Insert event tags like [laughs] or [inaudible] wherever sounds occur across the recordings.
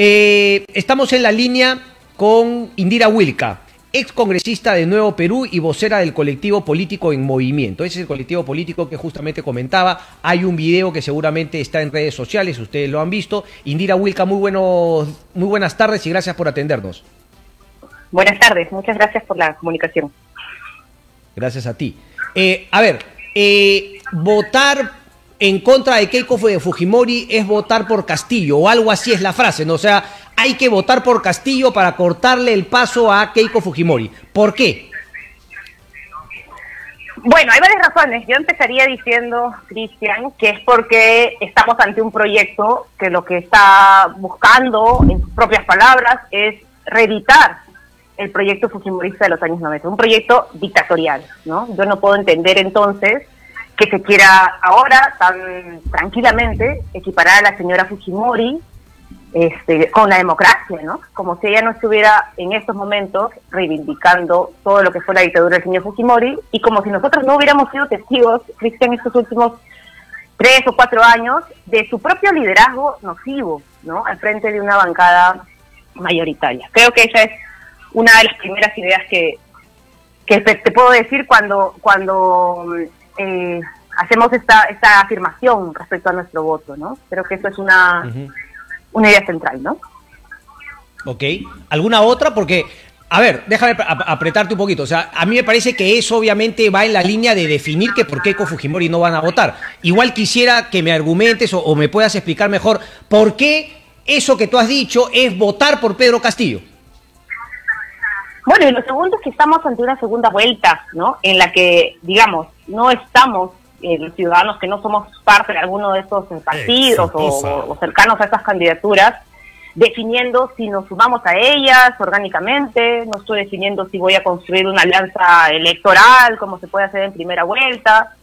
Eh, estamos en la línea con Indira Wilca, ex congresista de Nuevo Perú y vocera del colectivo político en movimiento. Ese es el colectivo político que justamente comentaba. Hay un video que seguramente está en redes sociales, ustedes lo han visto. Indira Wilca, muy, buenos, muy buenas tardes y gracias por atendernos. Buenas tardes, muchas gracias por la comunicación. Gracias a ti. Eh, a ver, eh, votar en contra de Keiko Fujimori es votar por Castillo, o algo así es la frase, ¿no? O sea, hay que votar por Castillo para cortarle el paso a Keiko Fujimori. ¿Por qué? Bueno, hay varias razones. Yo empezaría diciendo, Cristian, que es porque estamos ante un proyecto que lo que está buscando, en sus propias palabras, es reeditar el proyecto fujimorista de los años 90, un proyecto dictatorial, ¿no? Yo no puedo entender entonces que se quiera ahora tan tranquilamente equiparar a la señora Fujimori este, con la democracia, ¿no? Como si ella no estuviera en estos momentos reivindicando todo lo que fue la dictadura del señor Fujimori y como si nosotros no hubiéramos sido testigos, Cristian, estos últimos tres o cuatro años de su propio liderazgo nocivo, ¿no? Al frente de una bancada mayoritaria. Creo que esa es una de las primeras ideas que, que te puedo decir cuando, cuando eh, hacemos esta, esta afirmación respecto a nuestro voto, ¿no? Creo que eso es una, una idea central, ¿no? Ok. ¿Alguna otra? Porque, a ver, déjame apretarte un poquito. O sea, a mí me parece que eso obviamente va en la línea de definir que por qué con Fujimori no van a votar. Igual quisiera que me argumentes o, o me puedas explicar mejor por qué eso que tú has dicho es votar por Pedro Castillo. Bueno, y lo segundo es que estamos ante una segunda vuelta, ¿no? En la que, digamos, no estamos eh, los ciudadanos que no somos parte de alguno de esos eh, partidos o, cercanos a esas candidaturas, definiendo si nos sumamos a ellas orgánicamente, no estoy definiendo si voy a construir una alianza electoral como se puede hacer en primera vuelta.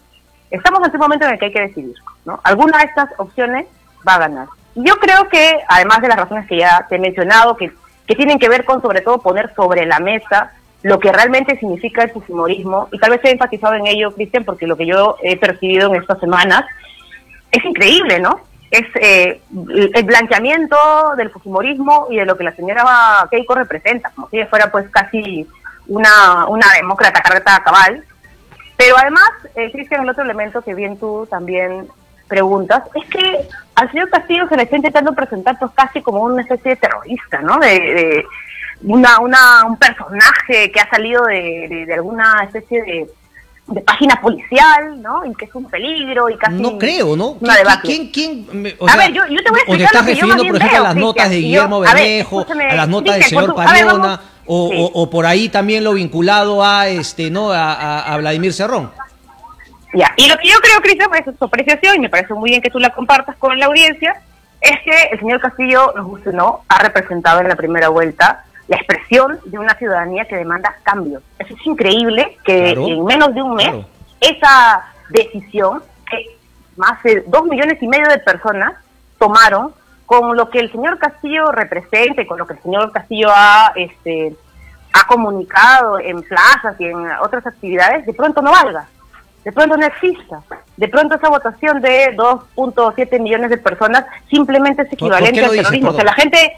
Estamos en ese momento en el que hay que decidir, ¿no? Alguna de estas opciones va a ganar. Y yo creo que, además de las razones que ya te he mencionado, que que tienen que ver con sobre todo poner sobre la mesa lo que realmente significa el fujimorismo, y tal vez he enfatizado en ello, Cristian, porque lo que yo he percibido en estas semanas es increíble, ¿no? Es eh, el blanqueamiento del fujimorismo y de lo que la señora Keiko representa, como si fuera pues casi una, una demócrata carreta cabal. Pero además, eh, Cristian, el otro elemento que bien tú también preguntas, es que al señor Castillo se le está intentando presentar pues casi como una especie de terrorista, ¿no? De, una, una, un personaje que ha salido de, de, alguna especie de, de, página policial, ¿no? Y que es un peligro y casi... No creo, ¿no? ¿Quién, quién, quién o a ver, yo, yo, te voy a explicar ¿O te estás refiriendo, por ejemplo, a las notas de Guillermo Bermejo, a, las notas del señor Pariona, o, o, o, por ahí también lo vinculado a, este, ¿no? a, a Vladimir Cerrón? Ya, y lo que yo creo, Cristian, es su apreciación, y me parece muy bien que tú la compartas con la audiencia, es que el señor Castillo, nos guste no, ha representado en la primera vuelta la expresión de una ciudadanía que demanda cambios. Eso es increíble que en menos de un mes esa decisión que más de dos millones y medio de personas tomaron con lo que el señor Castillo representa y con lo que el señor Castillo ha este ha comunicado en plazas y en otras actividades, de pronto no valga de pronto no exista. De pronto esa votación de 2.7 millones de personas simplemente es equivalente al terrorismo. O sea, la gente,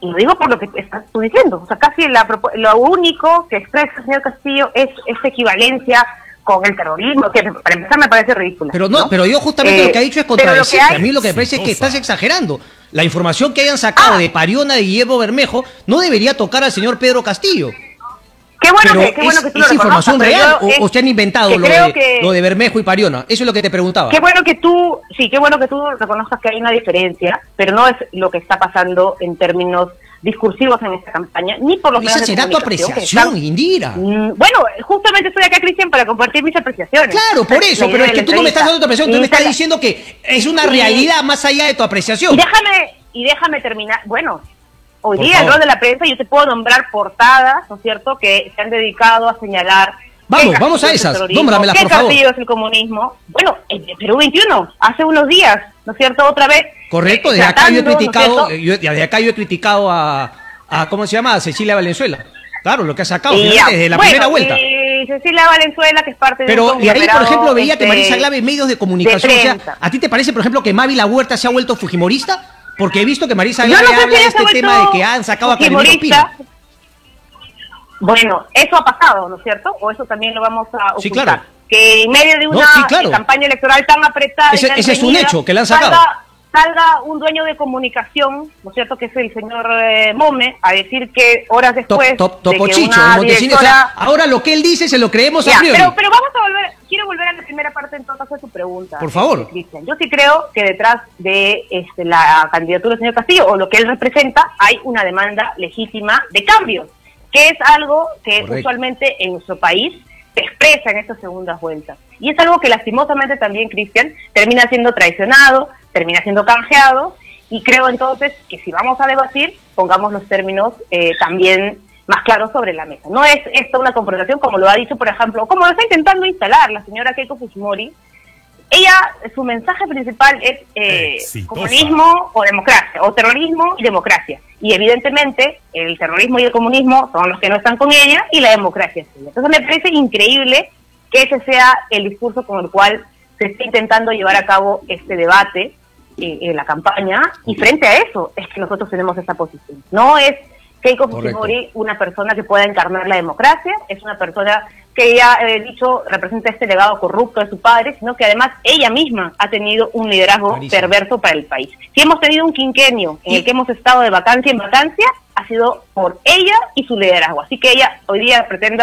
y lo digo por lo que estás tú diciendo, o sea, casi la, lo único que expresa el señor Castillo es esa equivalencia con el terrorismo, que para empezar me parece ridículo. Pero no, pero yo justamente lo que ha dicho es contradecir. A mí lo que me parece es que estás exagerando. La información que hayan sacado ah. de Pariona de Guillermo Bermejo no debería tocar al señor Pedro Castillo. Qué bueno, que, qué bueno que tú ¿Es información real o, usted han inventado lo de, lo de Bermejo y Pariona? Eso es lo que te preguntaba. Qué bueno que tú, sí, qué bueno que tú reconozcas que hay una diferencia, pero no es lo que está pasando en términos discursivos en esta campaña, ni por los medios Esa será tu apreciación, Indira. Mm, bueno, justamente estoy acá, Cristian, para compartir mis apreciaciones. Claro, por eso, pero es que tú no me estás dando tu apreciación, tú me estás diciendo que es una realidad más allá de tu apreciación. Y déjame, y déjame terminar, bueno, Hoy día, el rol de la prensa, yo te puedo nombrar portadas, ¿no es cierto?, que se han dedicado a señalar. Vamos, vamos a esas, nómbramelas, por favor. es el comunismo? Bueno, en Perú 21, hace unos días, ¿no es cierto?, otra vez. Correcto, desde acá yo he criticado, desde acá yo he criticado a, a, ¿cómo se llama?, a Cecilia Valenzuela. Claro, lo que ha sacado desde la primera vuelta. Y Cecilia Valenzuela, que es parte de Pero, y ahí, por ejemplo, veía que Marisa Clave medios de comunicación. o sea, ¿a ti te parece, por ejemplo, que Mavi La Huerta se ha vuelto fujimorista? Porque he visto que Marisa habla de este tema de que han sacado a Carolina. Bueno, eso ha pasado, ¿no es cierto? O eso también lo vamos a ocultar. Sí, claro. Que en medio de una campaña electoral tan apretada... Ese, es un hecho, que le han sacado. Salga, un dueño de comunicación, ¿no es cierto?, que es el señor eh, Mome, a decir que horas después top, top, de que ahora lo que él dice se lo creemos a Pero, pero vamos a volver, quiero volver a la primera parte entonces de su pregunta. Por favor. Cristian. Yo sí creo que detrás de este, la candidatura del señor Castillo, o lo que él representa, hay una demanda legítima de cambio que es algo que usualmente en nuestro país se expresa en estas segundas vueltas. Y es algo que lastimosamente también, Cristian, termina siendo traicionado, termina siendo canjeado, y creo entonces que si vamos a debatir, pongamos los términos eh, también más claros sobre la mesa. No es esto una confrontación como lo ha dicho, por ejemplo, como lo está intentando instalar la señora Keiko Fujimori, ella, su mensaje principal es eh, comunismo o democracia, o terrorismo y democracia. Y evidentemente el terrorismo y el comunismo son los que no están con ella y la democracia es ella. Entonces me parece increíble que ese sea el discurso con el cual se está intentando llevar a cabo este debate eh, la campaña y frente a eso es que nosotros tenemos esa posición. No es Keiko Fujimori una persona que pueda encarnar la democracia, es una persona que ella, he dicho, representa este legado corrupto de su padre, sino que además ella misma ha tenido un liderazgo perverso para el país. Si hemos tenido un quinquenio en el que hemos estado de vacancia en vacancia, ha sido por ella y su liderazgo. Así que ella hoy día pretende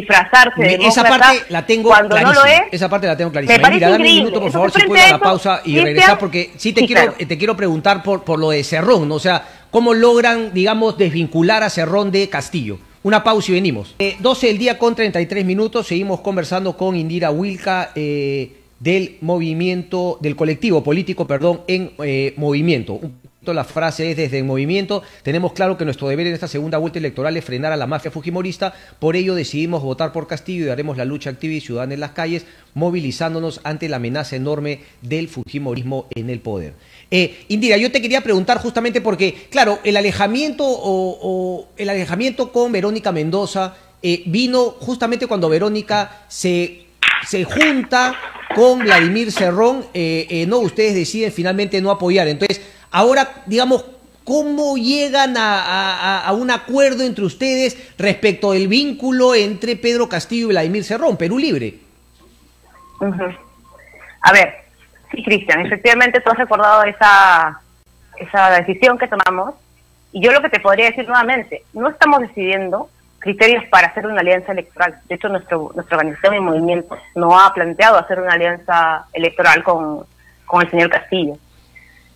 disfrazarse de esa parte la tengo cuando no lo es. Esa parte la tengo clarísima. Mira, dame un minuto, por favor, si puedo, a la pausa y regresar, porque sí te quiero te quiero preguntar por, por lo de Cerrón, ¿no? O sea, ¿cómo logran, digamos, desvincular a Cerrón de Castillo? Una pausa y venimos. 12 eh, del día con 33 minutos. Seguimos conversando con Indira Wilca eh, del movimiento, del colectivo político, perdón, en eh, movimiento. La frase es desde el movimiento. Tenemos claro que nuestro deber en esta segunda vuelta electoral es frenar a la mafia fujimorista. Por ello decidimos votar por Castillo y haremos la lucha activa y ciudadana en las calles, movilizándonos ante la amenaza enorme del fujimorismo en el poder. Eh, Indira, yo te quería preguntar justamente porque, claro, el alejamiento o, el alejamiento con Verónica Mendoza eh, vino justamente cuando Verónica se, se junta con Vladimir Cerrón, eh, no, ustedes deciden finalmente no apoyar. Entonces, ahora, digamos, ¿cómo llegan a, un acuerdo entre ustedes respecto del vínculo entre Pedro Castillo y Vladimir Cerrón, Perú Libre? A ver, Sí, Cristian, efectivamente tú has recordado esa, esa decisión que tomamos y yo lo que te podría decir nuevamente, no estamos decidiendo criterios para hacer una alianza electoral. De hecho, nuestro, nuestra organización y movimiento no ha planteado hacer una alianza electoral con, con el señor Castillo.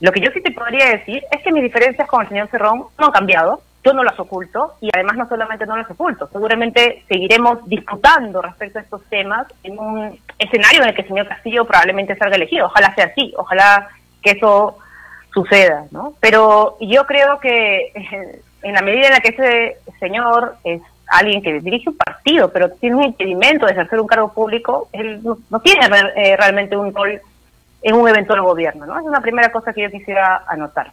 Lo que yo sí te podría decir es que mis diferencias con el señor Cerrón no han cambiado yo no las oculto y además no solamente no las oculto, seguramente seguiremos disputando respecto a estos temas en un escenario en el que el señor Castillo probablemente salga elegido. Ojalá sea así, ojalá que eso suceda, ¿no? Pero yo creo que [laughs] en la medida en la que ese señor es alguien que dirige un partido, pero tiene un impedimento de ejercer un cargo público, él no, tiene eh, realmente un rol en un eventual gobierno, ¿no? Es una primera cosa que yo quisiera anotar.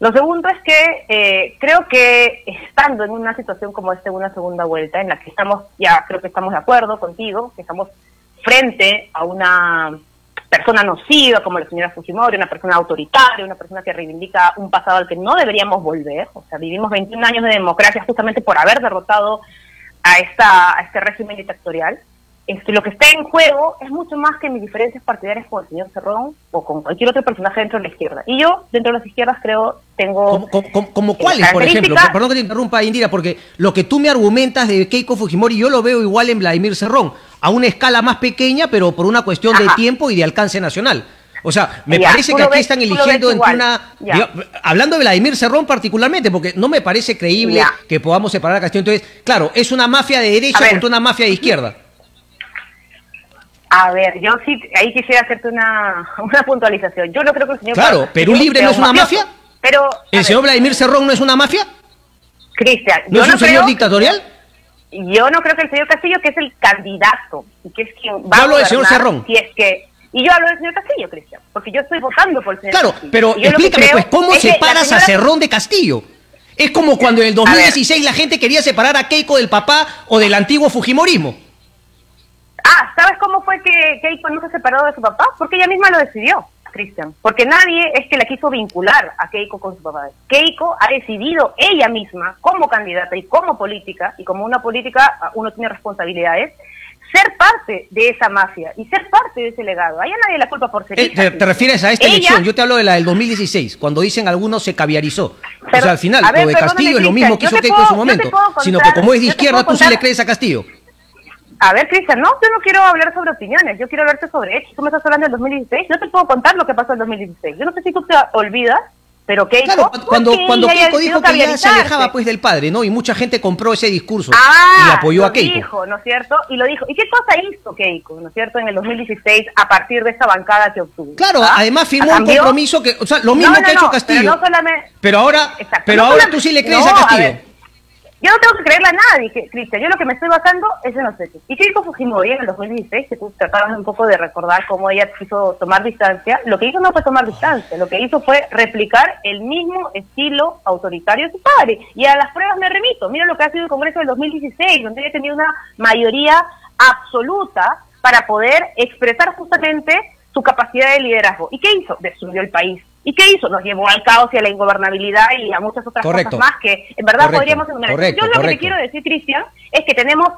Lo segundo es que eh, creo que estando en una situación como esta, una segunda vuelta, en la que estamos, ya creo que estamos de acuerdo contigo, que estamos frente a una persona nociva como la señora Fujimori, una persona autoritaria, una persona que reivindica un pasado al que no deberíamos volver. O sea, vivimos 21 años de democracia justamente por haber derrotado a, esta, a este régimen dictatorial lo que está en juego es mucho más que mis diferencias partidarias con el señor Cerrón o con cualquier otro personaje dentro de la izquierda. Y yo, dentro de las izquierdas, creo, tengo... ¿Como, cuáles, por ejemplo? Perdón que te interrumpa, Indira, porque lo que tú me argumentas de Keiko Fujimori, yo lo veo igual en Vladimir Cerrón, a una escala más pequeña, pero por una cuestión de tiempo y de alcance nacional. O sea, me parece que aquí están eligiendo entre una... hablando de Vladimir Cerrón particularmente, porque no me parece creíble que podamos separar a Castillo. Entonces, claro, es una mafia de derecha contra una mafia de izquierda. A ver, yo sí, ahí quisiera hacerte una, [laughs] una puntualización. Yo no creo que el señor... Claro, Perú Libre no es una mafia. Pero, ¿El señor Vladimir Cerrón no es una mafia? Cristian, ¿no es un señor dictatorial? Yo no creo que el señor Castillo, que es el candidato, y que es quien va yo hablo del señor Cerrón. Si es que, y yo hablo del señor Castillo, Cristian, porque yo estoy votando por el señor Claro, pero explícame, pues, ¿cómo separas a Cerrón de Castillo? Es como cuando en el 2016 la gente quería separar a Keiko del papá o del antiguo Fujimorismo. Ah, ¿sabes cómo fue que Keiko no se separó de su papá? Porque ella misma lo decidió. Cristian, porque nadie es que la quiso vincular a Keiko con su papá. Keiko ha decidido ella misma, como candidata y como política, y como una política uno tiene responsabilidades, ser parte de esa mafia y ser parte de ese legado. Ahí a nadie la culpa por ser eh, te, refieres a esta elección? Yo te hablo de la del 2016, cuando dicen algunos se caviarizó. o sea, al final, lo de Castillo es lo mismo que hizo Keiko en su momento, sino que como es de izquierda, tú sí le crees a Castillo. A ver, Cristian, no, yo no quiero hablar sobre opiniones, yo quiero hablarte sobre hechos. Tú me estás hablando del 2016, yo te puedo contar lo que pasó en 2016. Yo no sé si tú te olvidas pero Keiko, claro, cuando, cuando Keiko dijo que ya se alejaba pues del padre, ¿no? Y mucha gente compró ese discurso y ah, apoyó a Keiko. dijo, ¿no es cierto? Y lo dijo. ¿Y qué cosa hizo Keiko, ¿no es cierto? En el 2016 a partir de esa bancada que obtuvo. Claro, ¿Ah? además firmó un compromiso que, o sea, lo mismo que ha hecho Castillo. Pero, no solamente, pero ahora, pero ahora tú sí le crees a Castillo. Yo no tengo que creerle a nadie, Cristian. Yo lo que me estoy basando es en los hechos. Y Keiko Fujimori en el 2016, que tú tratabas un poco de recordar cómo ella quiso tomar distancia, lo que hizo no fue tomar distancia, lo que hizo fue replicar el mismo estilo autoritario de su padre. Y a las pruebas me remito. Mira lo que ha sido el Congreso del 2016, donde ella tenía una mayoría absoluta para poder expresar justamente su capacidad de liderazgo. ¿Y qué hizo? Destruyó el país ¿Y qué hizo? Nos llevó al caos y a la ingobernabilidad y a muchas otras cosas más que en verdad podríamos enumerar. Yo lo que te quiero decir, Cristian, es que tenemos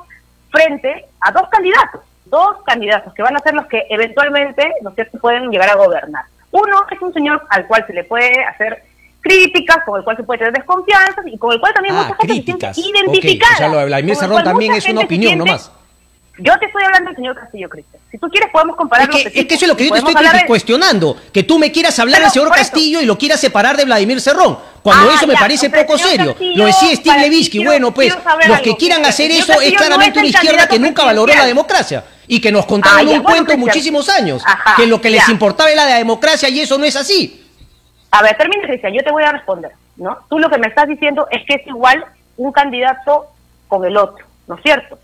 frente a dos candidatos, dos candidatos que van a ser los que eventualmente, ¿no sé, pueden llegar a gobernar. Uno es un señor al cual se le puede hacer críticas, con el cual se puede tener desconfianza y con el cual también ah, mucha gente se siente identificada. O sea, lo de Vladimir Cerrón también es una opinión nomás. Yo te estoy hablando del señor Castillo, Cristian. Si tú quieres, podemos comparar. Es que, es que eso es lo que yo te estoy cuestionando. Que tú me quieras hablar del señor Castillo y lo quieras separar de Vladimir Cerrón. Cuando ah, eso me parece poco serio. lo decía Steve Levitsky. Bueno, pues, los que quieran hacer eso es claramente una izquierda que nunca valoró la democracia. Y que nos contaron ah, un cuento muchísimos años. que lo que les importaba era la democracia y eso no es así. A ver, termina, Cristian. Yo te voy a responder. ¿no? Tú lo que me estás diciendo es que es igual un candidato con el otro. ¿No es cierto?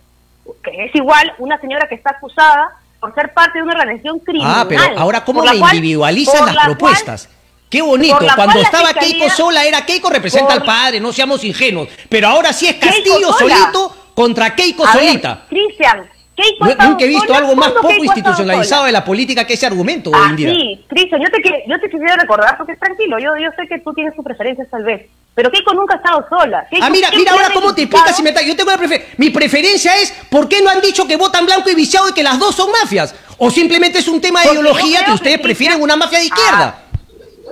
Que es igual una señora que está acusada por ser parte de una organización criminal. Ah, pero ahora cómo la, individualizan las propuestas. Qué bonito, cuando estaba Keiko sola era Keiko representa al padre, no seamos ingenuos, pero ahora sí es Castillo solito contra Keiko solita. Cristian, Keiko Nunca he visto algo más poco institucionalizado de la política que ese argumento, ah, Sí, Cristian, yo te, yo te quisiera recordar, porque es tranquilo, yo, yo sé que tú tienes tus preferencias tal vez, pero Keiko nunca ha estado sola. ah, mira, mira ahora cómo te explicas si me Yo tengo la preferencia. Mi preferencia es, ¿por qué no han dicho que votan blanco y viciado y que las dos son mafias? ¿O simplemente es un tema de ideología que ustedes prefieren una mafia de izquierda?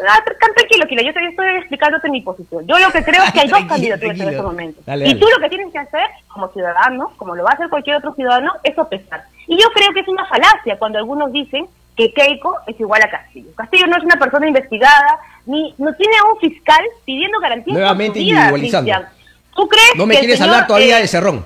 Ah, tranquilo, Kila, yo te estoy explicándote mi posición. Yo lo que creo es [laughs] que hay dos candidaturas en este momento. y tú lo que tienes que hacer, como ciudadano, como lo va a hacer cualquier otro ciudadano, es sopesar. Y yo creo que es una falacia cuando algunos dicen que Keiko es igual a Castillo. Castillo no es una persona investigada, ni no tiene a un fiscal pidiendo garantías Nuevamente individualizando. ¿Tú crees no me quieres hablar todavía de Cerrón?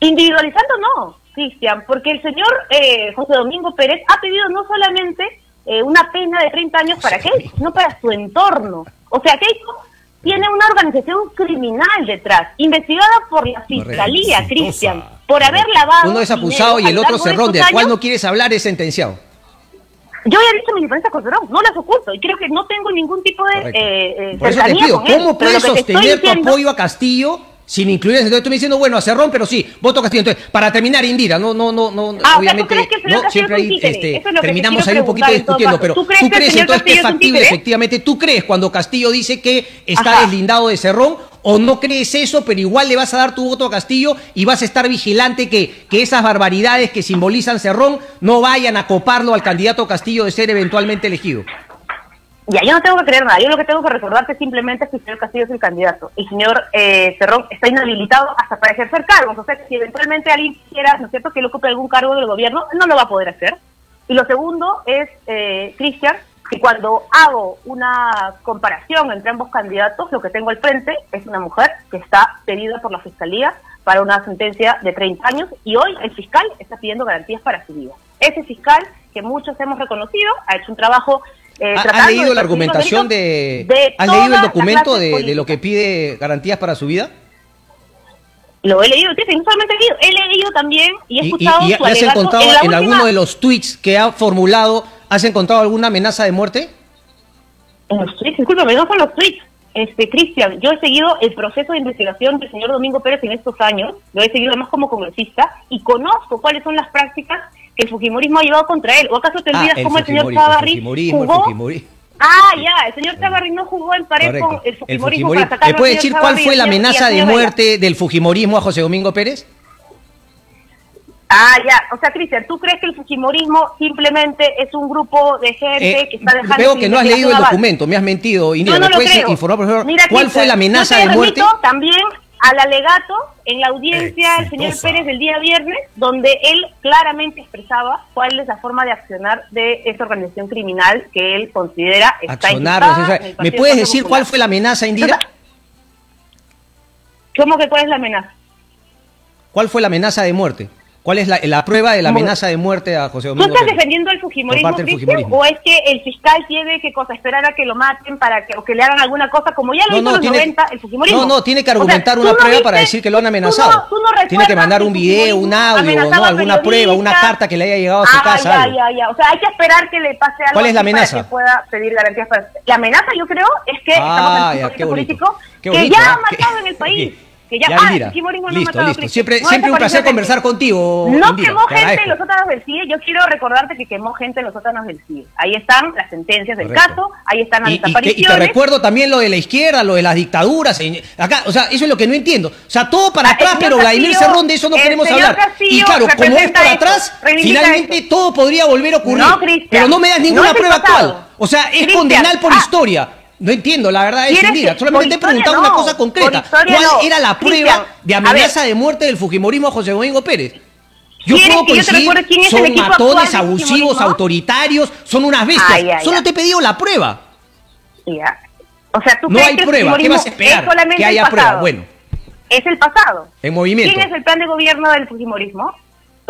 Individualizando no, Cristian, porque el señor eh, José Domingo Pérez ha pedido no solamente eh, una pena de 30 años para Keiko, sino para su entorno. O sea, Keiko tiene una organización criminal detrás, investigada por la fiscalía, Cristian, por haber lavado. Uno es acusado y el otro Cerrón, del cual no quieres hablar, es sentenciado. Yo he dicho mi diferencia con Cerrón, no las oculto y creo que no tengo ningún tipo de eh, eh Por eso te pido, ¿cómo puedes sostener tu apoyo a Castillo sin incluir entonces tú me diciendo bueno a Cerrón pero sí voto Castillo entonces para terminar Indira no no no no ah, obviamente no siempre ahí este, terminamos ahí un poquito discutiendo pero tú crees, entonces que es factible efectivamente tú crees cuando Castillo dice que está deslindado de Cerrón o no crees eso, pero igual le vas a dar tu voto a Castillo y vas a estar vigilante que, que esas barbaridades que simbolizan Cerrón no vayan a coparlo al candidato Castillo de ser eventualmente elegido. Ya, yo no tengo que creer nada. Yo lo que tengo que recordarte simplemente es que el señor Castillo es el candidato. El señor eh, Cerrón está inhabilitado hasta para ejercer cargos. O sea, si eventualmente alguien quiera, ¿no es cierto?, que él ocupe algún cargo del gobierno, no lo va a poder hacer. Y lo segundo es, eh, Cristian, que cuando hago una comparación entre ambos candidatos, lo que tengo al frente es una mujer que está pedida por la Fiscalía para una sentencia de 30 años y hoy el fiscal está pidiendo garantías para su vida. Ese fiscal que muchos hemos reconocido ha hecho un trabajo... Eh, ¿Has leído la argumentación de... ¿Has leído el documento de, lo que pide garantías para su vida? Lo he leído, sí, no solamente he leído, he leído también y he escuchado y, y, has encontrado en, alguno de los tweets que ha formulado ¿Has encontrado alguna amenaza de muerte? En los tweets, discúlpame, no son los tweets. Este, Cristian, yo he seguido el proceso de investigación del señor Domingo Pérez en estos años, lo he seguido además como congresista y conozco cuáles son las prácticas que el Fujimorismo ha llevado contra él. ¿O acaso te Ah, olvidas el cómo el señor Fujimorismo, el Chavarri Fujimorismo, el jugó? Ah, ya, el señor Chavarri no jugó en pared con Correcto. el El Fujimorismo Fujimori- para sacar ¿Me puede decir cuál fue la amenaza de muerte del Fujimorismo a José Domingo Pérez? Ah, ya. O sea, Cristian, ¿tú crees que el Fujimorismo simplemente es un grupo de gente Eh, que está dejando... veo que no has leído el documento, me has mentido. Indira, Yo no ¿me lo creo. informar, por favor, Mira, cuál fue la amenaza yo de te muerte? también al alegato en la audiencia del señor. Pérez el día viernes, donde él claramente expresaba cuál es la forma de accionar de esta organización criminal que él considera está Accionarlo. imputada o sea, en el ¿Me puedes decir Popular. cuál fue la amenaza, Indira? ¿Cómo que cuál es la amenaza? ¿Cuál fue la amenaza de muerte? ¿Cuál es la, la prueba de la amenaza de muerte a José ¿Tú Domingo estás Pérez? defendiendo el Fujimorismo, Cristian? ¿O es que el fiscal tiene que cosa, esperar a que lo maten para que, o que le hagan alguna cosa, como ya lo No, hizo no, en los tiene- 90 el Fujimorismo? No, no, tiene que O sea, argumentar ¿tú una prueba viste- para decir que lo han tú no- amenazado. tú tiene que mandar un video, un audio, alguna prueba, una carta que le haya llegado a su Ah, casa. ya, ya, ya. O sea, hay que esperar que le pase algo ¿Cuál es la amenaza? para que pueda pedir garantías para... La amenaza, yo creo, es que Ah, estamos en ya, un bonito. político Qué que bonito, ya ¿ah? ha [laughs] matado Qué- en el país. Que ya, Ya, ah, Fujimorismo no listo, listo. Siempre, siempre un placer conversar contigo. No Indira, quemó te gente en los sótanos del CIE, yo quiero recordarte que quemó gente en los sótanos del CIE. Ahí están las sentencias del Correcto. caso, ahí están las Y, y te, y desapariciones. te recuerdo también lo de la izquierda, lo de las dictaduras. acá, o sea, eso es lo que no entiendo. O sea, todo para Ah, atrás, pero Vladimir Cerrón de eso no queremos hablar. Castillo Y claro, como es para atrás, finalmente todo podría volver a ocurrir. No, pero no me das ninguna no prueba actual. O sea, es Cristian, condenar por ah. historia. No entiendo, la verdad es ¿Quieres Indira. que- Solamente he preguntado una cosa concreta. ¿Cuál no. era la prueba Cristian, de amenaza de muerte del Fujimorismo a José Domingo Pérez? Yo ¿Quieres puedo yo coincidir, recuerde quién es el son matones, abusivos, autoritarios, son unas bestias. Ay, ay, Solo ay. te he pedido la prueba. Ya. O sea, tú No crees hay que el prueba. ¿Qué vas a esperar? es Que haya prueba. Bueno, Es el pasado. en movimiento. ¿Quién es el plan de gobierno del Fujimorismo?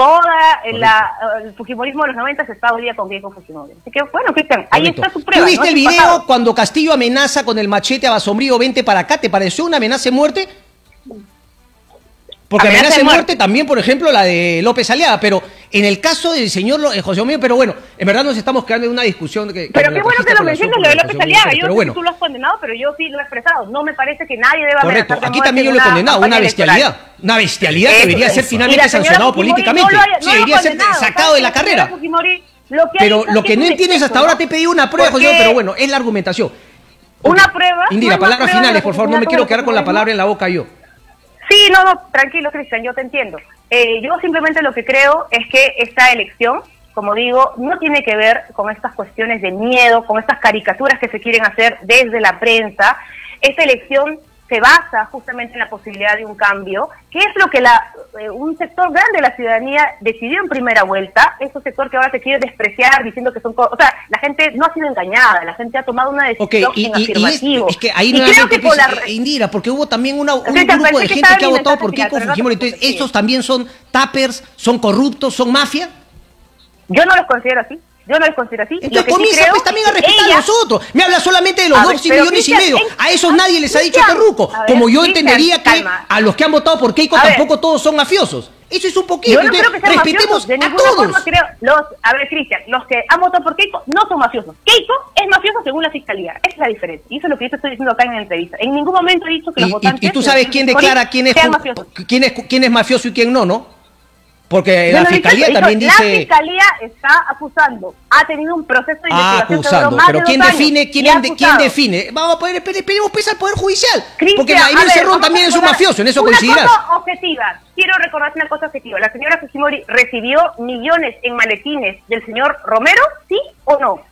Toda la, el Fujimorismo de los 90 se está hoy día con Diego Fujimori. Así que, bueno, Cristian, ahí Correcto. está su prueba. ¿Tú viste ¿no? el video pasado. cuando Castillo amenaza con el machete a Basombrío, vente para acá? ¿Te pareció una amenaza de muerte? Porque Amenaza amenaza de de muerte muerte. también, por ejemplo, la de López Aliaga, pero en el caso del señor eh, José Domingo, pero bueno, en verdad nos estamos quedando en una discusión que, que Pero qué bueno que lo por lo de López Aliaga. Yo sé bueno, si tú lo has condenado, pero yo sí lo he expresado. No me parece que nadie deba correcto. Aquí también yo lo he condenado, una electoral. bestialidad. Una bestialidad que debería ser eso. Finalmente sancionado Fujimori políticamente. no lo Sí, debería ser sacado de la carrera. Fujimori lo que Pero lo que no entiendes hasta ahora te he pedido una prueba, José, pero bueno, es la argumentación. Una prueba. Indira, palabras finales, por favor, no me quiero quedar con la palabra en la boca yo. Sí, no, no, tranquilo, Cristian, yo te entiendo. Eh, yo simplemente lo que creo es que esta elección, como digo, no tiene que ver con estas cuestiones de miedo, con estas caricaturas que se quieren hacer desde la prensa. Esta elección se basa justamente en la posibilidad de un cambio, que es lo que la, eh, un sector grande de la ciudadanía decidió en primera vuelta, es un sector que ahora se quiere despreciar diciendo que son cosas, o sea, la gente no ha sido engañada, la gente ha tomado una decisión y, en y- y es, es que ahí Y creo que por la- Indira, porque hubo también una, un grupo de que gente que ha votado por no te Fujimori. Entonces. ¿estos también son tappers, son corruptos, son mafia? Yo no los considero así. Yo no los considero así. Entonces Lo que comienza pues también a respetar a ella- los otros. Me habla solamente de los A dos ver, pero millones y Cristian, medio. A esos nadie les ha dicho terruco. Como yo entendería que calma. a los que han votado por Keiko A ver. tampoco todos son mafiosos. Eso es un poquito. Yo no Entonces, creo que sean respetemos. De a todos. forma creo. Los, a ver, Cristian, los que han votado por Keiko no son mafiosos. Keiko es mafioso según la fiscalía. Esa es la diferencia. Y eso es lo que yo te estoy diciendo acá en la entrevista. En ningún momento he dicho que Y, los y- votantes. y tú de sabes quién declara quién es, quién es quién es mafioso y quién no, ¿no? Porque la no dicho fiscalía también dice. La fiscalía está acusando. Ha tenido un proceso de Ah, investigación. acusando. más Pero de ¿quién define? ¿Quién, de- define? Vamos a poder, esperemos pues al Poder Judicial. Cristian, porque a Vladimir ver, Cerrón también es un mafioso, en eso una coincidirás. Cosa objetiva. Quiero recordar una cosa objetiva. La señora Fujimori recibió millones en maletines del señor Romero, ¿sí o no?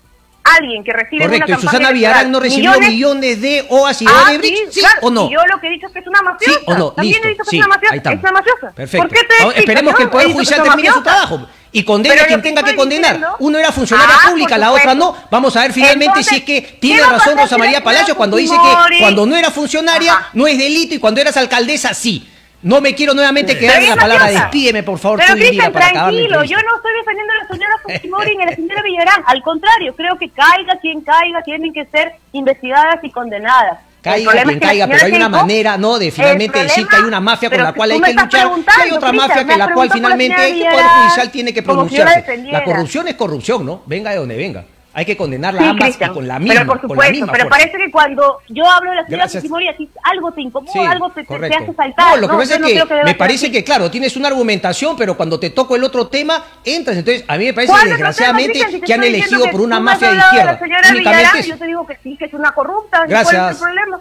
Alguien que recibe Correcto, una y Susana Villarán no recibió millones de OAS y Ah, Odebrecht, sí, ¿sí claro. o no? Y yo lo que he dicho es que es una mafiosa. ¿Sí o no? También Listo. he dicho que sí, es una mafiosa. Es una mafiosa. Perfecto. ¿Por qué te Ahora, esperemos que el? Poder Judicial termine su trabajo y condene Pero a quien tenga que condenar. diciendo- Uno era funcionaria Ah, pública, la otra no. Vamos a ver finalmente Entonces, si es que ¿qué tiene razón Rosa María Palacio cuando dice que cuando no era funcionaria Ajá. no es delito y cuando eras alcaldesa sí. No me quiero nuevamente Pero quedar en la palabra. Despídeme, por favor, Pero Cristian, tranquilo, yo no estoy defendiendo a la señora Fujimori ni a la señora Villarán. Al contrario, creo que caiga quien caiga, tienen que ser investigadas y condenadas. Caiga problema quien es que la caiga, pero hay una manera, ¿no? De finalmente decir que hay una mafia con la cual hay que luchar, que hay otra mafia que la cual finalmente el Poder Judicial tiene que pronunciarse. La corrupción es corrupción, ¿no? Venga de donde venga. Hay que condenarla a ambas y con la misma. Pero por supuesto, pero parece que cuando yo hablo de la de Fujimori, así algo te incomoda, algo te, te, hace saltar. No, lo que pasa es que, me parece que, claro, tienes una argumentación, pero cuando te toco el otro tema, entras. Entonces, a mí me parece desgraciadamente que han elegido por una mafia de izquierda. Únicamente yo te digo que sí, que es una corrupta. Gracias. ¿Cuál es el problema?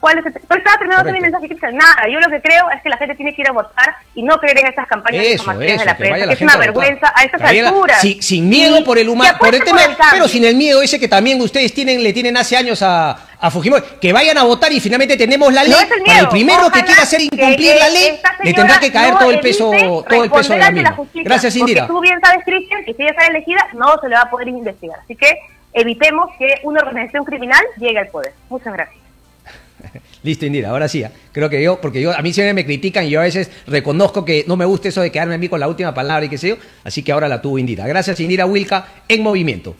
¿Cuál es el... Pero estaba terminando mi mensaje crítica. Nada, yo lo que creo es que la gente tiene que ir a votar y no creer en estas campañas de información de la prensa, que, es una vergüenza a estas alturas. sin miedo por el humano, por el tema, pero sin el miedo ese que también ustedes tienen, le tienen hace años a, a Fujimori, que vayan a votar y finalmente tenemos la ley. el para el primero que quiera hacer incumplir la ley, le tendrá que caer todo el peso, todo el peso de la misma. Gracias, Indira. Porque tú bien sabes, Cristian, que si ella sale elegida, no se le va a poder investigar. Así que evitemos que una organización criminal llegue al poder. Muchas gracias. [laughs] Listo, Indira, ahora sí. ¿ah? Creo que yo, porque yo a mí siempre me critican y yo a veces reconozco que no me gusta eso de quedarme a mí con la última palabra y qué sé yo. Así que ahora la tuvo Indira. Gracias, Indira Wilka, en movimiento.